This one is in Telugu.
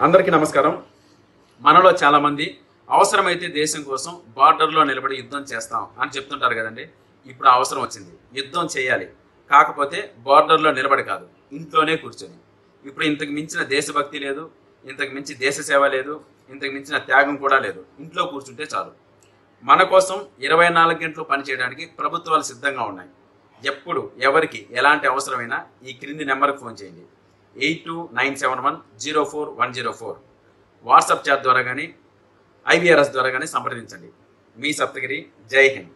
అందరికీ నమస్కారం. మనలో చాలామంది అవసరమైతే దేశం కోసం బార్డర్లో నిలబడి యుద్ధం చేస్తాం అని చెప్తుంటారు కదండి. ఇప్పుడు అవసరం వచ్చింది. యుద్ధం చేయాలి. కాకపోతే బార్డర్లో నిలబడి కాదు. ఇంట్లోనే కూర్చొని. ఇప్పుడు ఇంతకు మించిన దేశభక్తి లేదు. ఇంతకు మించి దేశ సేవ లేదు. ఇంతకు మించిన త్యాగం కూడా లేదు. ఇంట్లో కూర్చుంటే చాలు. మన కోసం ఇరవై నాలుగు గంటలు పనిచేయడానికి ప్రభుత్వాలు సిద్ధంగా ఉన్నాయి. ఎప్పుడు ఎవరికి ఎలాంటి అవసరమైనా ఈ క్రింది నెంబర్కి ఫోన్ చేయండి. Eight two nine seven one zero four one zero four. WhatsApp chat ద్వారా కానీ ఐవీఆర్ఎస్ ద్వారా కానీ సంప్రదించండి. మీ సప్తగిరి జై హింద్.